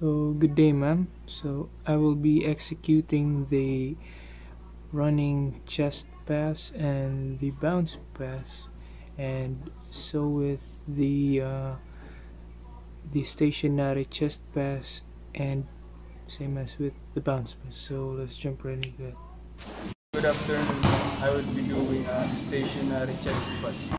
good day ma'am. So I will be executing the running chest pass and the bounce pass. And so with the uh, the stationary chest pass and same as with the bounce pass. So let's jump right into it. Good afternoon I will be doing a stationary chest pass